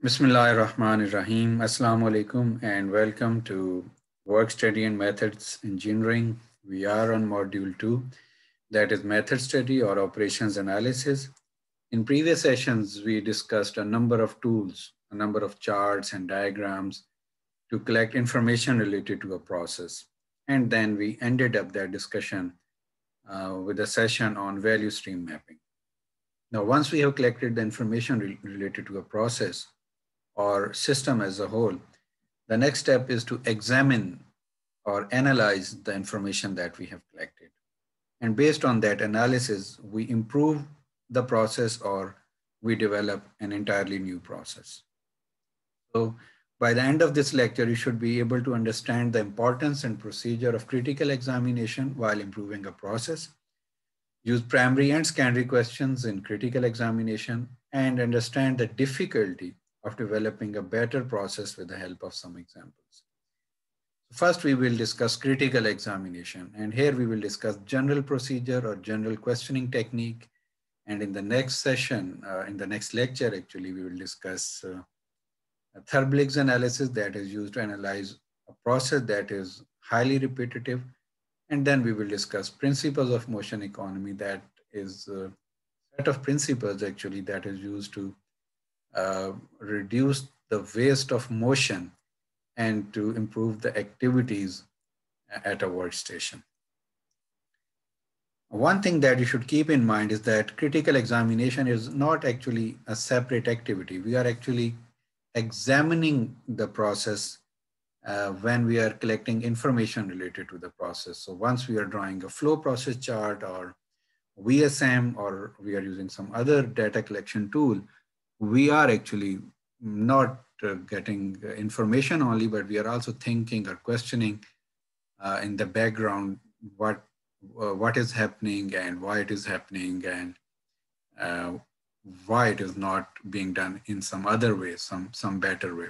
Bismillah ar-Rahman ar-Rahim. Assalamu alaikum and welcome to Work Study and Methods Engineering. We are on module two, that is method study or operations analysis. In previous sessions, we discussed a number of tools, a number of charts and diagrams to collect information related to a process. And then we ended up that discussion uh, with a session on value stream mapping. Now, once we have collected the information re related to a process or system as a whole, the next step is to examine or analyze the information that we have collected. And based on that analysis, we improve the process or we develop an entirely new process. So by the end of this lecture, you should be able to understand the importance and procedure of critical examination while improving a process, use primary and secondary questions in critical examination, and understand the difficulty of developing a better process with the help of some examples. First, we will discuss critical examination, and here we will discuss general procedure or general questioning technique. And in the next session, uh, in the next lecture, actually, we will discuss uh, Therbligs analysis that is used to analyze a process that is highly repetitive. And then we will discuss principles of motion economy that is a set of principles actually that is used to uh, reduce the waste of motion and to improve the activities at a workstation. One thing that you should keep in mind is that critical examination is not actually a separate activity. We are actually examining the process uh, when we are collecting information related to the process. So once we are drawing a flow process chart or VSM or we are using some other data collection tool, we are actually not uh, getting information only, but we are also thinking or questioning uh, in the background what uh, what is happening and why it is happening and uh, why it is not being done in some other way, some, some better way.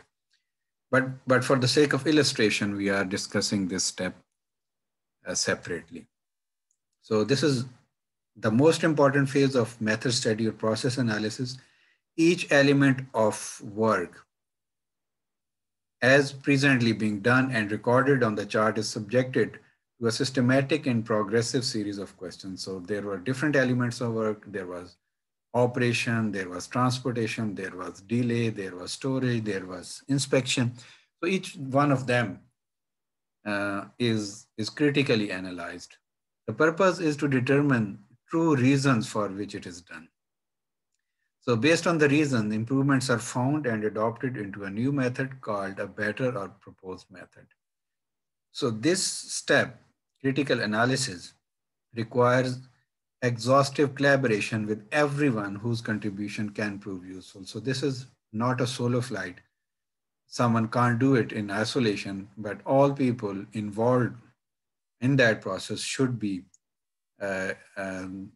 But, but for the sake of illustration, we are discussing this step uh, separately. So this is the most important phase of method study or process analysis. Each element of work as presently being done and recorded on the chart is subjected to a systematic and progressive series of questions. So there were different elements of work. There was operation, there was transportation, there was delay, there was storage, there was inspection. So each one of them uh, is, is critically analyzed. The purpose is to determine true reasons for which it is done. So based on the reason, improvements are found and adopted into a new method called a better or proposed method. So this step, critical analysis, requires exhaustive collaboration with everyone whose contribution can prove useful. So this is not a solo flight. Someone can't do it in isolation, but all people involved in that process should be uh, um,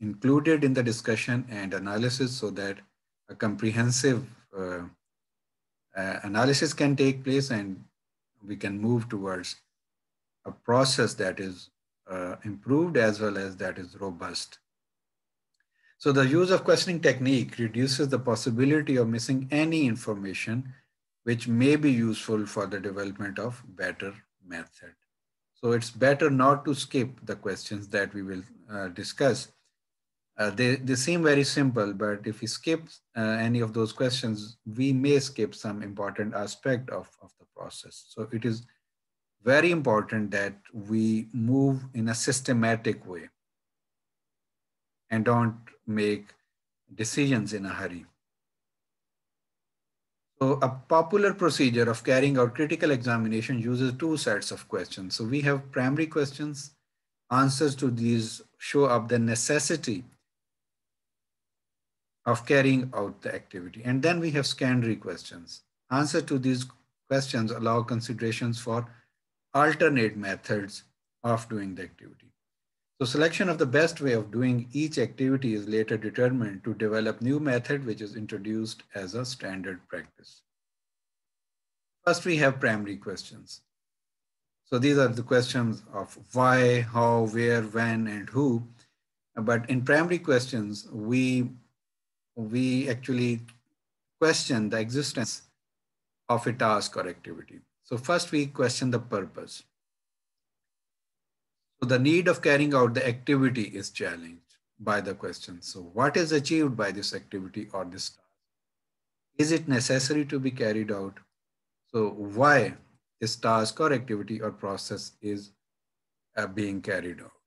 included in the discussion and analysis so that a comprehensive uh, uh, analysis can take place and we can move towards a process that is uh, improved as well as that is robust. So the use of questioning technique reduces the possibility of missing any information which may be useful for the development of better method. So it's better not to skip the questions that we will uh, discuss. Uh, they, they seem very simple, but if we skip uh, any of those questions, we may skip some important aspect of, of the process. So it is very important that we move in a systematic way and don't make decisions in a hurry. So a popular procedure of carrying out critical examination uses two sets of questions. So we have primary questions. Answers to these show up the necessity of carrying out the activity. And then we have secondary questions. Answer to these questions allow considerations for alternate methods of doing the activity. So selection of the best way of doing each activity is later determined to develop new method which is introduced as a standard practice. First, we have primary questions. So these are the questions of why, how, where, when, and who. But in primary questions, we, we actually question the existence of a task or activity. So first we question the purpose. So the need of carrying out the activity is challenged by the question. So what is achieved by this activity or this task? Is it necessary to be carried out? So why this task or activity or process is uh, being carried out?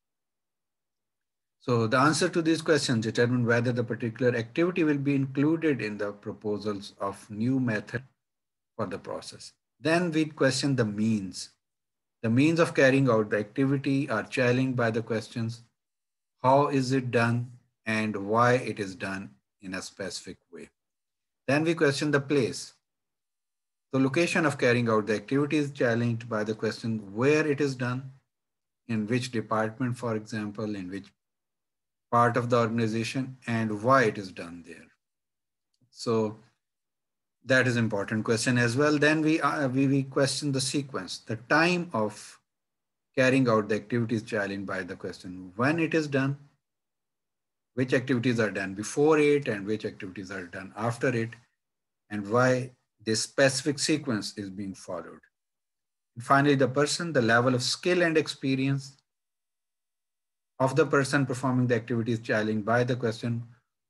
So the answer to these questions determine whether the particular activity will be included in the proposals of new method for the process. Then we question the means. The means of carrying out the activity are challenged by the questions, how is it done and why it is done in a specific way. Then we question the place. The location of carrying out the activity is challenged by the question where it is done, in which department, for example, in which part of the organization and why it is done there. So that is important question as well. Then we, uh, we, we question the sequence, the time of carrying out the activities challenged by the question, when it is done, which activities are done before it and which activities are done after it, and why this specific sequence is being followed. And finally, the person, the level of skill and experience of the person performing the activities challenged by the question,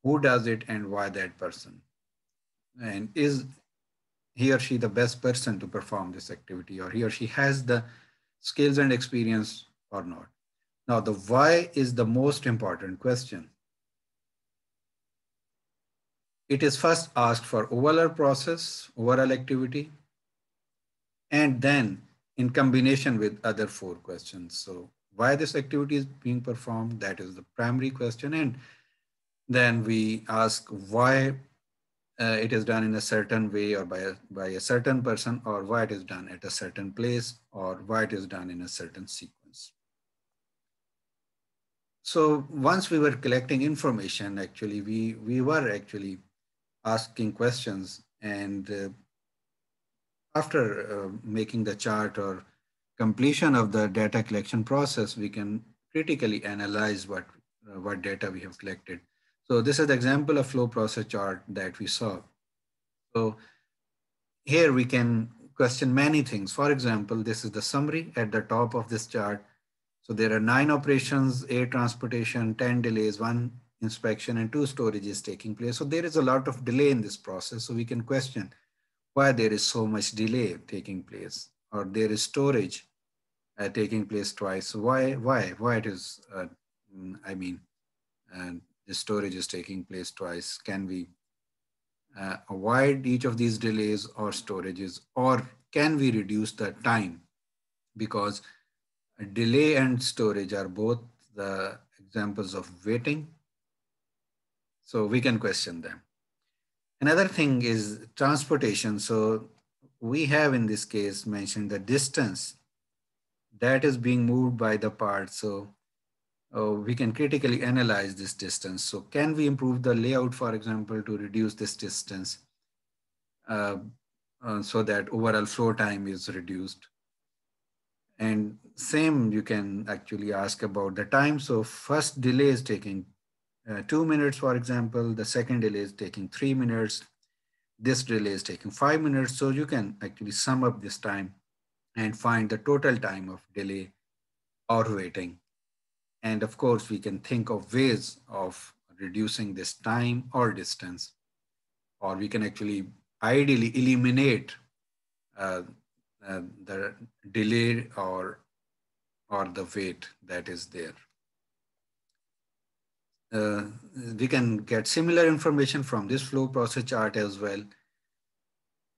who does it and why that person? And is he or she the best person to perform this activity or he or she has the skills and experience or not? Now, the why is the most important question. It is first asked for overall process, overall activity, and then in combination with other four questions. So why this activity is being performed, that is the primary question. And then we ask why uh, it is done in a certain way or by a, by a certain person or why it is done at a certain place or why it is done in a certain sequence. So once we were collecting information, actually, we, we were actually asking questions and uh, after uh, making the chart or completion of the data collection process, we can critically analyze what, uh, what data we have collected. So this is the example of flow process chart that we saw. So here we can question many things. For example, this is the summary at the top of this chart. So there are nine operations, eight transportation, 10 delays, one inspection and two storages taking place. So there is a lot of delay in this process. So we can question why there is so much delay taking place or there is storage uh, taking place twice. Why, why, why it is, uh, I mean, uh, the storage is taking place twice. Can we uh, avoid each of these delays or storages or can we reduce the time? Because delay and storage are both the examples of waiting. So we can question them. Another thing is transportation. So we have in this case mentioned the distance that is being moved by the part. So uh, we can critically analyze this distance. So can we improve the layout, for example, to reduce this distance uh, uh, so that overall flow time is reduced? And same, you can actually ask about the time. So first delay is taking uh, two minutes, for example, the second delay is taking three minutes. This delay is taking five minutes. So you can actually sum up this time and find the total time of delay or waiting. And of course, we can think of ways of reducing this time or distance, or we can actually ideally eliminate uh, uh, the delay or, or the wait that is there. Uh, we can get similar information from this flow process chart as well.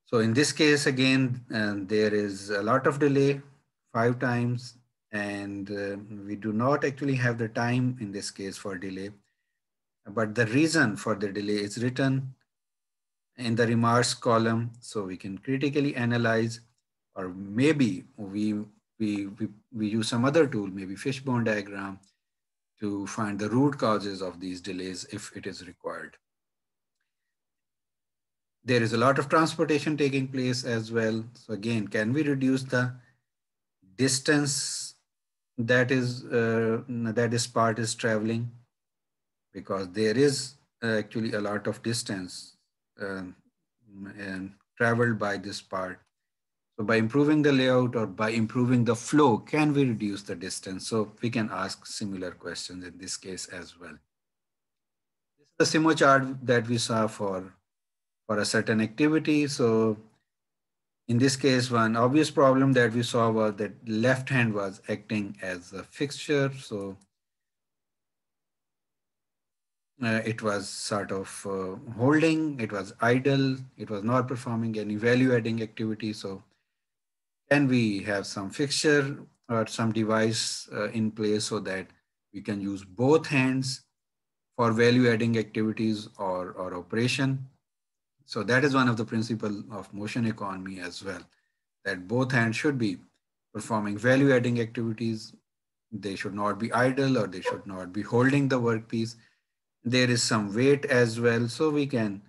So in this case, again, uh, there is a lot of delay, five times, and uh, we do not actually have the time in this case for delay. But the reason for the delay is written in the remarks column, so we can critically analyze, or maybe we, we, we, we use some other tool, maybe fishbone diagram, to find the root causes of these delays if it is required. There is a lot of transportation taking place as well. So again, can we reduce the distance that is uh, that this part is traveling? Because there is uh, actually a lot of distance and traveled by this part. So by improving the layout or by improving the flow, can we reduce the distance? So we can ask similar questions in this case as well. This is the SIMO chart that we saw for, for a certain activity. So in this case, one obvious problem that we saw was that left hand was acting as a fixture. So uh, it was sort of uh, holding, it was idle, it was not performing any value adding activity. So can we have some fixture or some device uh, in place so that we can use both hands for value adding activities or, or operation. So that is one of the principle of motion economy as well, that both hands should be performing value adding activities. They should not be idle or they should not be holding the workpiece. There is some wait as well. So we can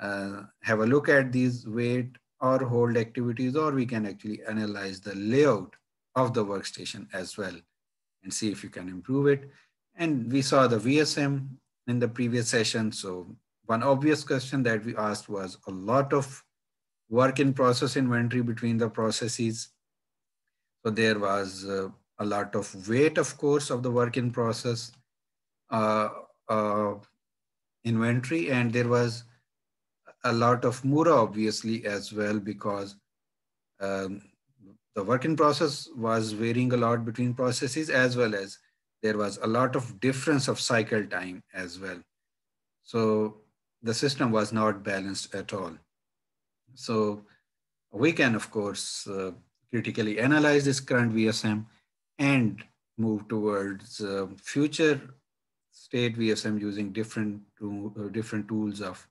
uh, have a look at these wait or hold activities, or we can actually analyze the layout of the workstation as well and see if you can improve it. And we saw the VSM in the previous session. So one obvious question that we asked was a lot of work in process inventory between the processes. So there was uh, a lot of wait, of course, of the work in process uh, uh, inventory, and there was a lot of Mura, obviously, as well, because um, the working process was varying a lot between processes as well as there was a lot of difference of cycle time as well. So the system was not balanced at all. So we can, of course, uh, critically analyze this current VSM and move towards uh, future state VSM using different, uh, different tools of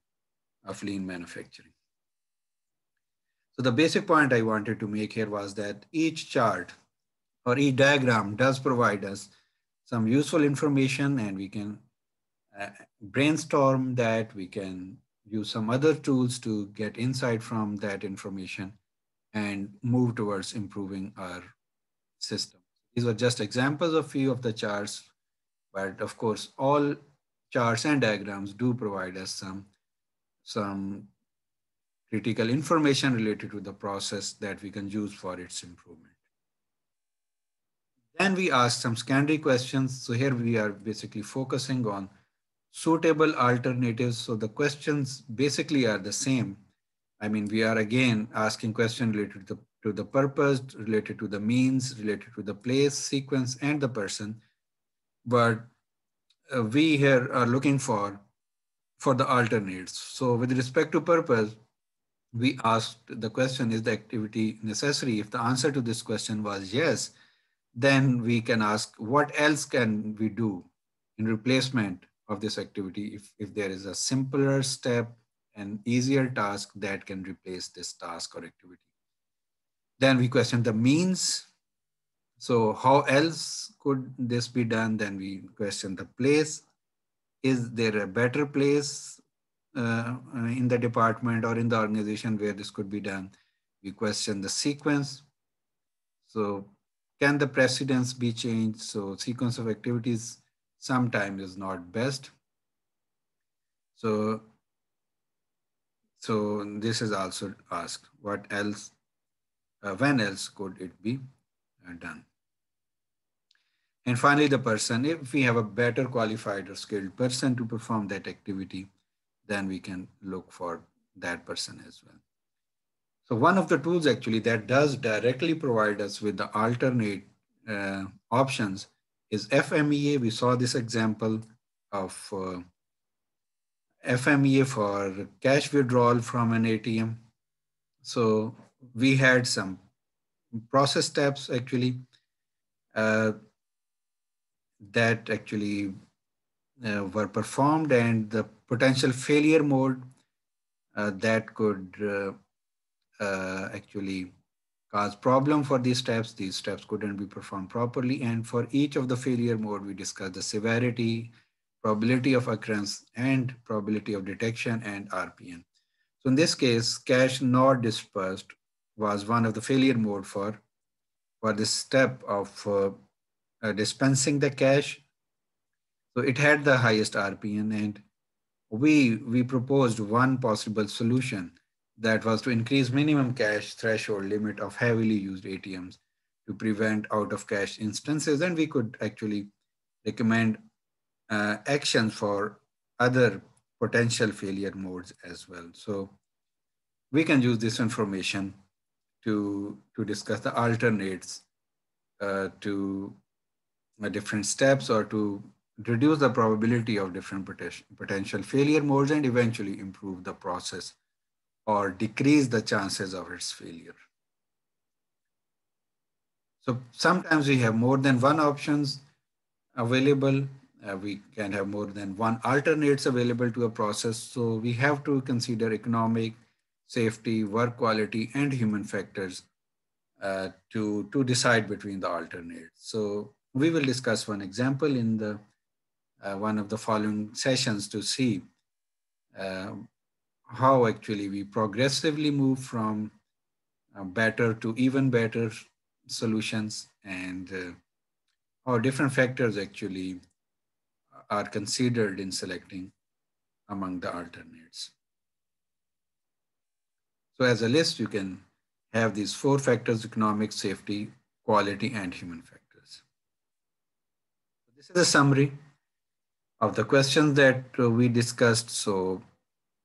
of lean manufacturing. So the basic point I wanted to make here was that each chart or each diagram does provide us some useful information and we can uh, brainstorm that, we can use some other tools to get insight from that information and move towards improving our system. These were just examples of few of the charts, but of course, all charts and diagrams do provide us some some critical information related to the process that we can use for its improvement. Then we ask some secondary questions. So here we are basically focusing on suitable alternatives. So the questions basically are the same. I mean, we are again asking questions related to the, to the purpose, related to the means, related to the place, sequence, and the person. But uh, we here are looking for for the alternates. So with respect to purpose, we asked the question, is the activity necessary? If the answer to this question was yes, then we can ask what else can we do in replacement of this activity if, if there is a simpler step and easier task that can replace this task or activity. Then we question the means. So how else could this be done? Then we question the place is there a better place uh, in the department or in the organization where this could be done? We question the sequence. So can the precedence be changed? So sequence of activities sometimes is not best. So, so this is also asked, what else, uh, when else could it be uh, done? And finally, the person, if we have a better qualified or skilled person to perform that activity, then we can look for that person as well. So one of the tools actually that does directly provide us with the alternate uh, options is FMEA. We saw this example of uh, FMEA for cash withdrawal from an ATM. So we had some process steps actually. Uh, that actually uh, were performed and the potential failure mode uh, that could uh, uh, actually cause problem for these steps. These steps couldn't be performed properly. And for each of the failure mode, we discussed the severity, probability of occurrence, and probability of detection and RPN. So in this case, cash not dispersed was one of the failure mode for, for this step of uh, dispensing the cash. So it had the highest RPN and we, we proposed one possible solution that was to increase minimum cash threshold limit of heavily used ATMs to prevent out of cash instances. And we could actually recommend uh, actions for other potential failure modes as well. So we can use this information to, to discuss the alternates uh, to different steps or to reduce the probability of different potential failure modes and eventually improve the process or decrease the chances of its failure. So sometimes we have more than one options available. Uh, we can have more than one alternates available to a process. So we have to consider economic, safety, work quality, and human factors uh, to, to decide between the alternates. So we will discuss one example in the uh, one of the following sessions to see uh, how actually we progressively move from uh, better to even better solutions and uh, how different factors actually are considered in selecting among the alternates. So as a list, you can have these four factors, economic, safety, quality, and human factors. This is a summary of the questions that uh, we discussed. So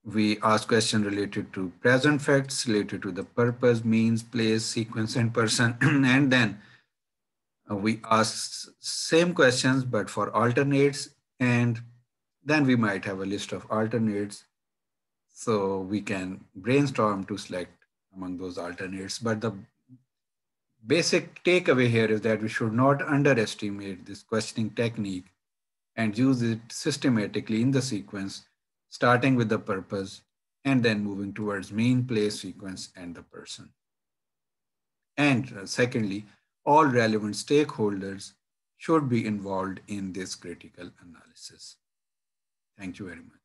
we asked questions related to present facts, related to the purpose, means, place, sequence, and person. and then uh, we asked same questions, but for alternates. And then we might have a list of alternates. So we can brainstorm to select among those alternates. But the basic takeaway here is that we should not underestimate this questioning technique and use it systematically in the sequence starting with the purpose and then moving towards mean, place, sequence, and the person. And uh, secondly, all relevant stakeholders should be involved in this critical analysis. Thank you very much.